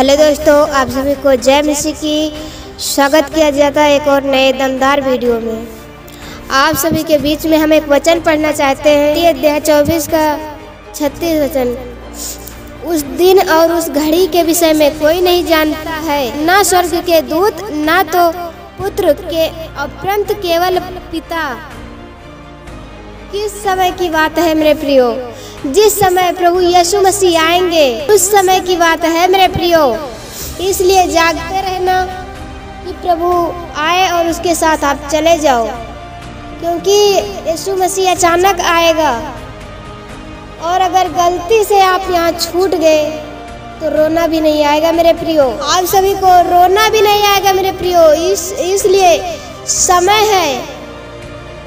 Hello दोस्तों, आप सभी को जय मसीह की स्वागत किया जाता है एक और नए दमदार वीडियो में। आप सभी के बीच में हम एक वचन पढ़ना चाहते हैं। ये अध्याय चौबीस का छत्तीस वचन। उस दिन और उस घड़ी के विषय में कोई नहीं जानता है। ना स्वर्ग के दूत, ना तो पुत्र के अपरंत केवल पिता। किस समय की बात है मेरे प्रियो? जिस समय प्रभु यीशु मसीह आएँगे, उस समय की बात है मेरे प्रियो। इसलिए जागते रहना कि प्रभु आए और उसके साथ आप चले जाओ, क्योंकि यीशु मसीह अचानक आएगा। और अगर गलती से आप यहाँ छूट गए तो रोना भी नहीं आएगा मेरे प्रियो। आप सभी को रोना भी नहीं आएगा मेरे प्रियो। इस, इसलिए समय है।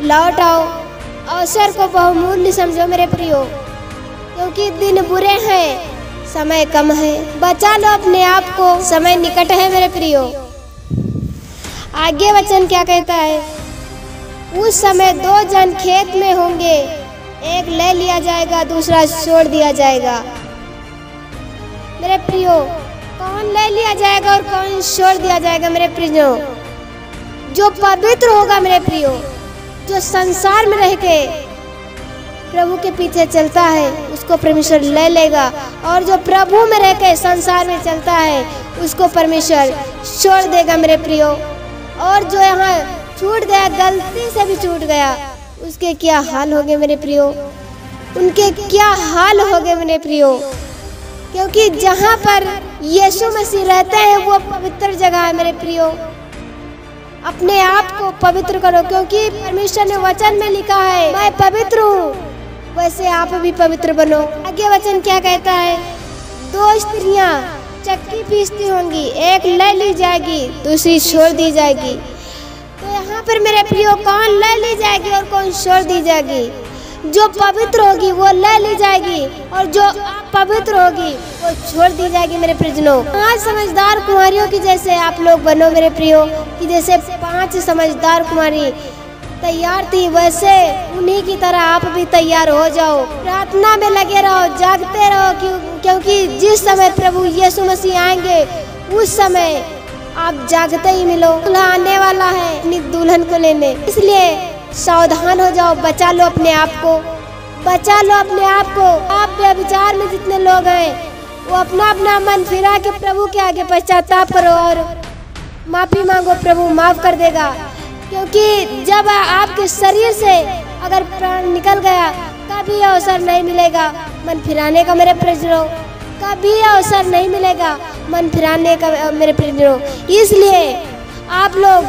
लौट आओ। अवसर को बहुमूल्य समझो मेरे प्रियो। क्योंकि दिन बुरे हैं। समय कम है। बचा लो अपने आप को। समय निकट है मेरे प्रियो। आगे वचन क्या कहता है? उस समय दो जन खेत में होंगे। एक ले लिया जाएगा, दूसरा छोड़ दिया जाएगा। मेरे प्रियो, कौन ले लिया जाएगा और कौन छोड़ दिया जाएगा मेरे प्रियो? जो पवित्र होगा मेरे प्रियो। जो संसार में रह के प्रभु के पीछे चलता है, उसको परमेश्वर ले लेगा। और जो प्रभु में रह के संसार में चलता है, उसको परमेश्वर छोड़ देगा मेरे प्रियो। और जो यहाँ छूट गया, गलती से भी छूट गया, उसके क्या हाल हो गए मेरे प्रियो? उनके क्या हाल हो गए मेरे प्रियो? क्योंकि जहाँ पर यीशु मसीह रहते हैं, वो पवित्र जगह है मेरे प्रियो। अपने आप को पवित्र करो, क्योंकि परमेश्वर ने वचन में लिखा है, मैं पवित्र हूँ। वैसे आप भी पवित्र बनो। आगे वचन क्या कहता है? दो स्त्रियाँ चक्की पीसती होंगी, एक ले ली जाएगी, दूसरी छोड़ दी जाएगी। तो यहाँ पर मेरे प्रियो, कौन ले ली जाएगी और कौन छोड़ दी जाएगी? जो पवित्र होगी, वो ले ली जाएगी और जो पवित्र होगी, वो छोड़ दी जाएगी मेरे प्रिजनों। पाँच समझदार कुमारियों की जैसे आप लोग बनो मेरे प्रियो, कि जैसे पाँच समझदार कुमारी तैयार थी, वैसे उन्हीं की तरह आप भी तैयार हो जाओ। प्रार्थना में लगे रहो, जागते रहो, क्यों क्योंकि जिस समय प्रभु यीशु मसीह आएँगे, उस समय आप जागते ही मिलो। दुल्हा आने वाला है, अपनी दुल्हन को लेने। इसलिए सावधान हो जाओ, बचा लो अपने आप को। बचा लो अपने आप को। आप विचार में जितने लोग हैं, वो अपना अपना मन फिरा के प्रभु के आगे पश्चाताप करो और माफ़ी मांगो, प्रभु माफ़ कर देगा। क्योंकि जब आपके शरीर से अगर प्राण निकल गया, कभी अवसर नहीं मिलेगा मन फिराने का मेरे प्रिजनों कभी अवसर नहीं मिलेगा मन फिराने का मेरे प्रिजनों इसलिए आप लोग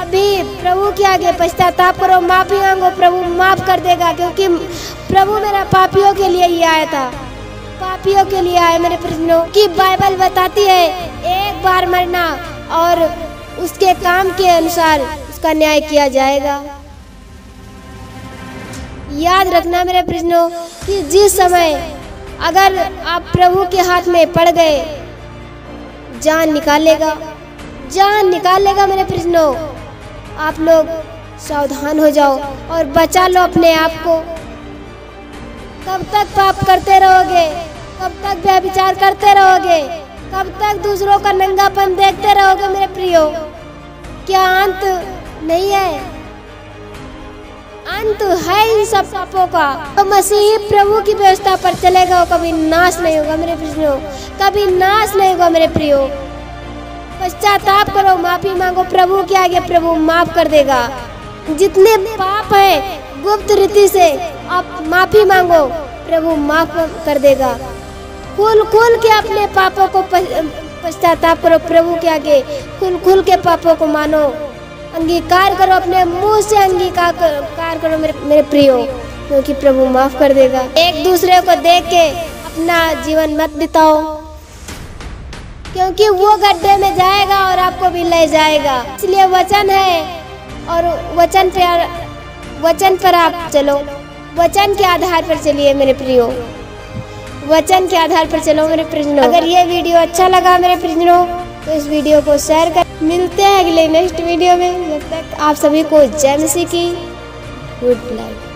अभी प्रभु के आगे पश्चाताप करो, माफ़ी मांगो, प्रभु माफ़ कर देगा, क्योंकि प्रभु मेरा पापियों के लिए ही आया था। पापियों के लिए आया मेरे प्रिजनों की बाइबल बताती है, एक बार मरना और उसके काम के अनुसार उसका न्याय किया जाएगा। याद रखना मेरे प्रश्नों कि जिस समय अगर आप प्रभु के हाथ में पड़ गए, जान निकालेगा। जान निकालेगा मेरे प्रश्नों आप लोग सावधान हो जाओ और बचा लो अपने आप को। कब तक पाप करते रहोगे, कब तक व्यभिचार करते रहोगे, कब तक दूसरों का नंगापन देखते रहोगे मेरे प्रियो। क्या अंत नहीं है। अंत है इन सब पापों का। तो मसीह प्रभु की व्यवस्था पर चलेगा कभी नाश नहीं होगा मेरे प्रियो कभी नाश नहीं होगा मेरे प्रियो। पश्चाताप करो, माफ़ी मांगो, प्रभु के आगे प्रभु माफ़ कर देगा। जितने पाप है, गुप्त रीति से आप माफ़ी मांगो, प्रभु माफ़ कर देगा। खुल खुल के अपने पापों को पश्चाताप करो, प्रभु के आगे खुल खुल के पापों को मानो। अंगीकार करो, अपने मुँह से अंगीकार करो मेरे मेरे प्रियो, क्योंकि प्रभु माफ़ कर देगा। एक दूसरे को देख के अपना जीवन मत बिताओ, क्योंकि वो गड्ढे में जाएगा और आपको भी ले जाएगा। इसलिए वचन है, और वचन पे वचन पर आप चलो। वचन के आधार पर चलिए मेरे प्रियो। वचन के आधार पर चलो मेरे प्रिजनों। अगर ये वीडियो अच्छा लगा मेरे प्रिजनों तो इस वीडियो को शेयर कर मिलते हैं अगले नेक्स्ट वीडियो में। जब तक आप सभी को जय मसीह की। Good night